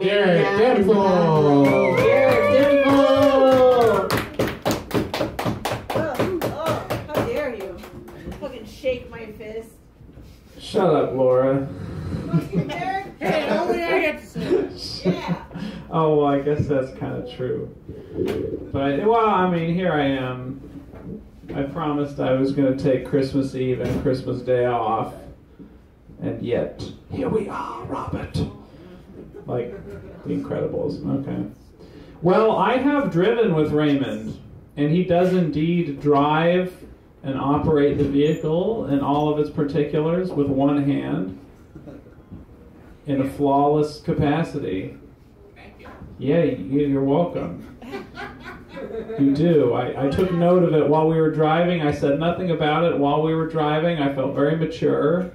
Garrett Dimpfl! Garrett Dimpfl! Oh, oh, how dare you? Fucking shake my fist. Shut up, Laura. Derek. Hey, only I get to say. Yeah. Oh, well, I guess that's kind of true. But, well, I mean, here I am. I promised I was going to take Christmas Eve and Christmas Day off. And yet, here we are, Robert. Like The Incredibles. Okay. Well, I have driven with Raymond, and he does indeed drive and operate the vehicle in all of its particulars with one hand in a flawless capacity. Yeah, you- you're welcome. You do. I, I took note of it while we were driving. I said nothing about it while we were driving. I felt very mature.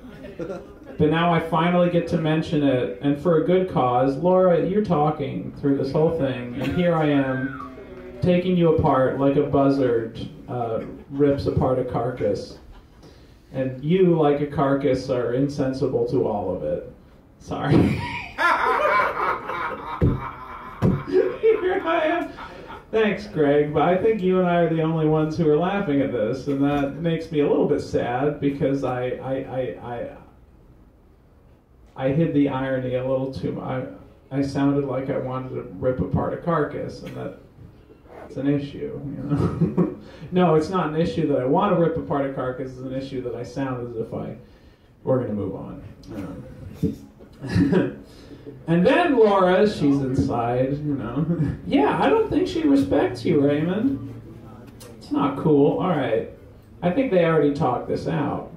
But now I finally get to mention it, and for a good cause. Laura, you're talking through this whole thing, and here I am taking you apart like a buzzard uh, rips apart a carcass. And you, like a carcass, are insensible to all of it. Sorry. Here I am. Thanks, Greg, but I think you and I are the only ones who are laughing at this, and that makes me a little bit sad because I I I I, I hid the irony a little too much. I, I sounded like I wanted to rip apart a carcass, and that it's an issue, you know. no, it's not an issue that I want to rip apart a carcass. It's an issue that I sound as if I we're going to move on. Um, and then Laura, she's inside, you know. yeah, I don't think she respects you, Raymond. It's not cool. All right. I think they already talked this out.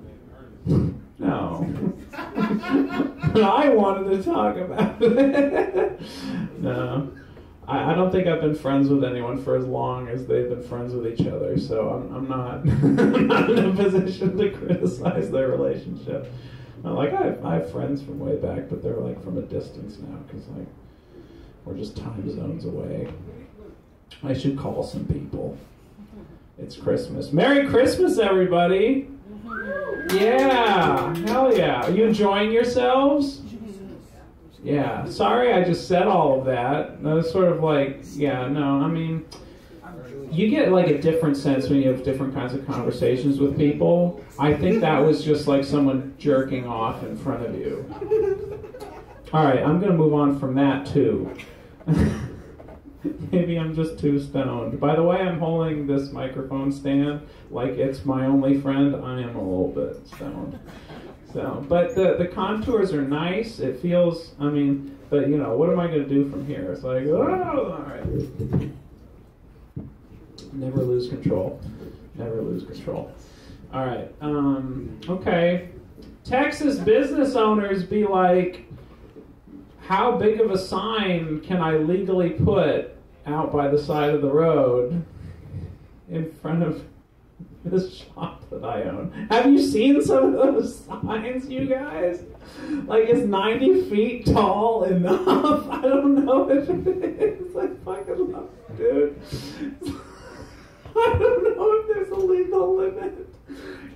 No. but I wanted to talk about it. no. I, I don't think I've been friends with anyone for as long as they've been friends with each other, so I'm, I'm not I'm not in a position to criticize their relationship. Uh, Like I have, I have friends from way back, but they're like from a distance now because like we're just time zones away. I should call some people. It's Christmas. Merry Christmas, everybody! Yeah, hell yeah! Are you enjoying yourselves? Yeah. Sorry, I just said all of that. That was sort of like, yeah, no. I mean, you get like a different sense when you have different kinds of conversations with people. I think that was just like someone jerking off in front of you. All right, I'm gonna move on from that too. Maybe I'm just too stoned. By the way, I'm holding this microphone stand like it's my only friend. I am a little bit stoned. So, but the the contours are nice. It feels. I mean, but you know, what am I gonna do from here? It's like, oh, all right. Never lose control. Never lose control. All right. Um, okay. Texas business owners be like, how big of a sign can I legally put out by the side of the road in front of this shop that I own? Have you seen some of those signs, you guys? Like it's 90 feet tall enough. I don't know if it is. I fucking love it, dude. I don't know if there's a legal limit.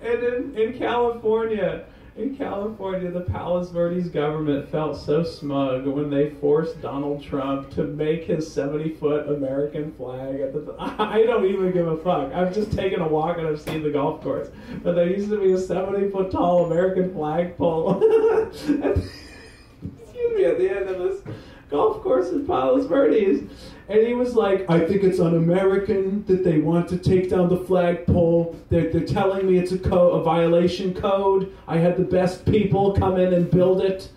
And in, in California, in California, the Palos Verdes government felt so smug when they forced Donald Trump to make his 70 foot American flag. At the, I don't even give a fuck. I've just taken a walk and I've seen the golf course. But there used to be a 70 foot tall American flagpole. excuse me, at the end of this golf course in Palos Verdes. And he was like, I think it's un-American that they want to take down the flagpole. They're, they're telling me it's a, co- a violation code. I had the best people come in and build it.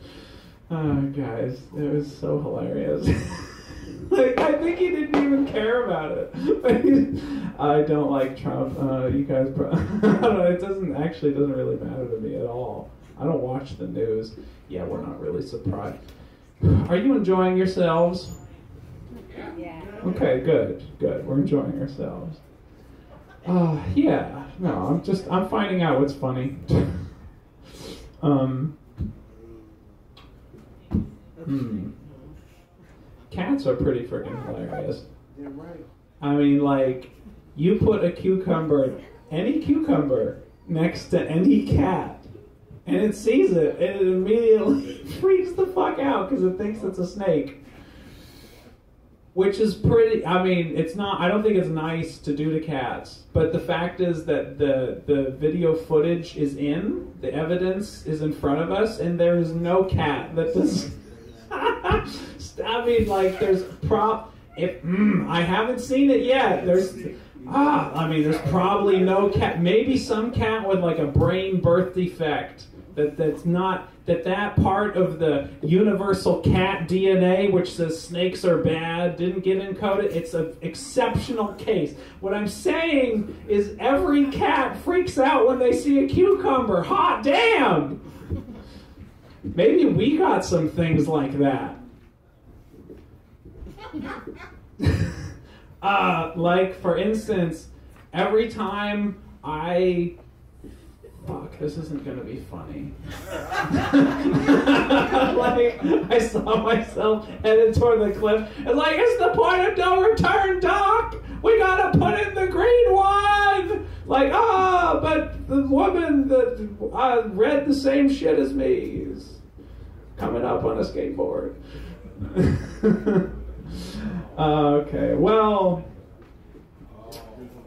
Oh, guys, it was so hilarious. like, I think he didn't even care about it. I don't like Trump. Uh, you guys, it doesn't actually doesn't really matter to me at all. I don't watch the news. Yeah, we're not really surprised. Are you enjoying yourselves? Yeah. Okay, good, good. We're enjoying ourselves. Uh, yeah. No, I'm just I'm finding out what's funny. um. Hmm. Cats are pretty freaking hilarious. I mean, like, you put a cucumber, any cucumber, next to any cat, and it sees it, and it immediately freaks the fuck out because it thinks it's a snake. which is pretty. I mean, it's not. I don't think it's nice to do to cats. But the fact is that the the video footage is in, the evidence is in front of us, and there is no cat that does. I mean, like, there's prop. If mm, I haven't seen it yet, there's. Ah, I mean, there's probably no cat. Maybe some cat with like a brain birth defect that that's not that that part of the universal cat DNA, which says snakes are bad, didn't get encoded. It's an exceptional case. What I'm saying is every cat freaks out when they see a cucumber. Hot damn! Maybe we got some things like that. uh, like for instance, every time I fuck, this isn't gonna be funny. like I saw myself headed toward the cliff. and like it's the point of no return, Doc. We gotta put in the green one. Like ah, but the woman that uh, read the same shit as me is coming up on a skateboard. okay, well,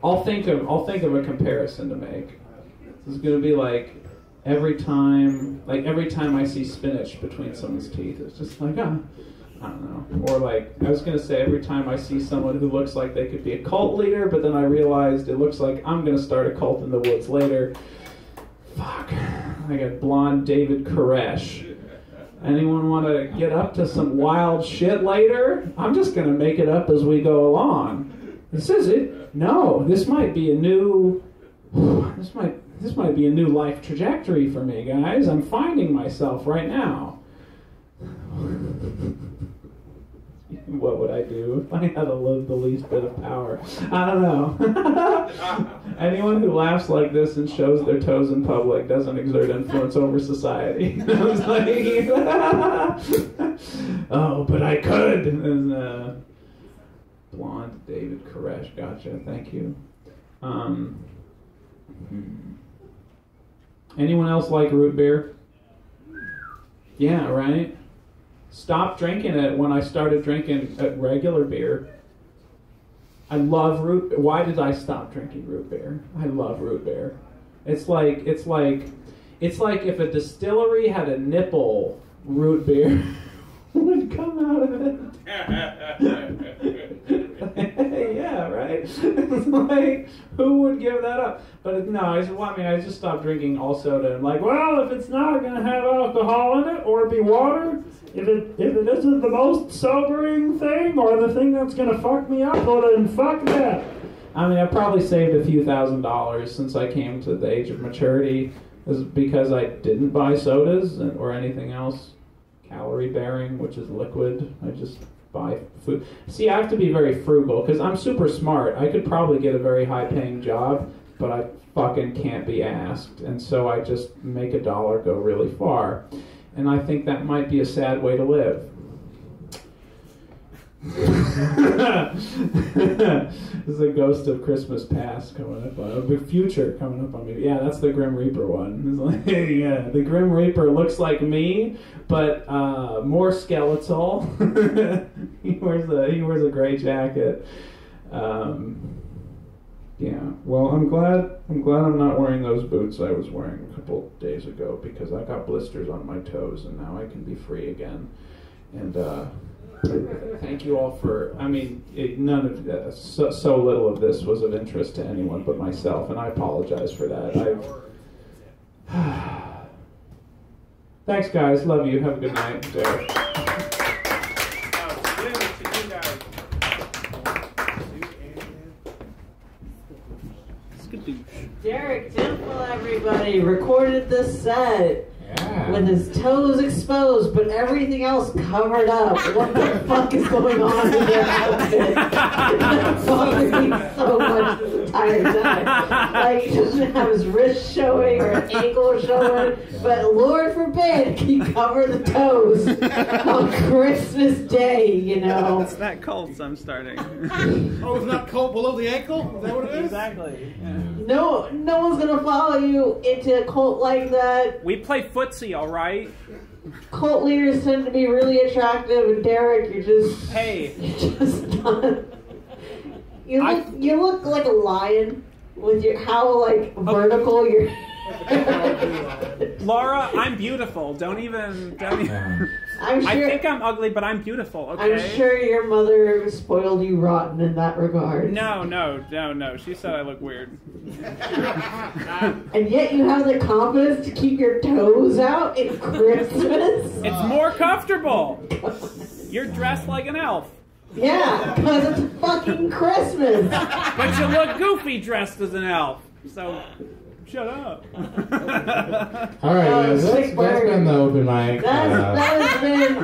I'll think of I'll think of a comparison to make. This is gonna be like every time, like every time I see spinach between someone's teeth, it's just like, ah, I don't know. Or like I was gonna say, every time I see someone who looks like they could be a cult leader, but then I realized it looks like I'm gonna start a cult in the woods later. Fuck, I got blonde David Koresh. Anyone want to get up to some wild shit later? I'm just gonna make it up as we go along. This is it. No, this might be a new. This might this might be a new life trajectory for me, guys. I'm finding myself right now. What would I do if I had a little, the least bit of power? I don't know. Anyone who laughs like this and shows their toes in public doesn't exert influence over society. I was like, oh, but I could. And, uh, blonde David Koresh, gotcha. Thank you. Um, hmm. Anyone else like root beer? Yeah, right? Stopped drinking it when I started drinking regular beer. I love root. Why did I stop drinking root beer? I love root beer. It's like it's like it's like if a distillery had a nipple, root beer would come out of it. It's like who would give that up? But no, I, well, I mean, I just stopped drinking all soda. and like, well, if it's not going to have alcohol in it or be water, if it if it isn't the most sobering thing or the thing that's going to fuck me up, well then fuck that. I mean, I probably saved a few thousand dollars since I came to the age of maturity, is because I didn't buy sodas or anything else calorie bearing, which is liquid. I just buy food. See, I have to be very frugal because I'm super smart. I could probably get a very high paying job, but I fucking can't be asked. And so I just make a dollar go really far. And I think that might be a sad way to live. this is a ghost of Christmas past coming up on a future coming up on me. Yeah, that's the Grim Reaper one. Like, yeah, the Grim Reaper looks like me, but uh, more skeletal. he wears a he wears a gray jacket. Um, yeah. Well, I'm glad I'm glad I'm not wearing those boots I was wearing a couple days ago because I got blisters on my toes and now I can be free again. And uh, Thank you all for. I mean, it, none of uh, so, so, little of this was of interest to anyone but myself, and I apologize for that. I've. Thanks, guys. Love you. Have a good night, Derek. Derek Dimpfl, everybody, recorded the set. Yeah. With his toes exposed, but everything else covered up. What the fuck is going on in their outfit? That bothered me so much this entire time. Like, he doesn't have his wrist showing or ankle showing, but Lord forbid he cover the toes on Christmas Day, you know. It's that cult I'm starting. oh, it's not cold below the ankle? Is that what it is? Exactly. Yeah. No, no one's gonna follow you into a cult like that. We play footsie, all right. cult leaders tend to be really attractive, and Derek, you're just Hey, you're just not. You I- look you look like a lion with your how like oh. vertical your. Laura, I'm beautiful. Don't even. Don't even. Um, I'm I think I'm ugly, but I'm beautiful. Okay. I'm sure your mother spoiled you rotten in that regard. No, no, no, no. She said I look weird. And yet you have the confidence to keep your toes out in Christmas? It's more comfortable. You're dressed like an elf, yeah, because it's fucking Christmas. but you look goofy dressed as an elf. So, shut up. All right, guys, sick that's, that's burn. been the open mic. That's, Uh, that has been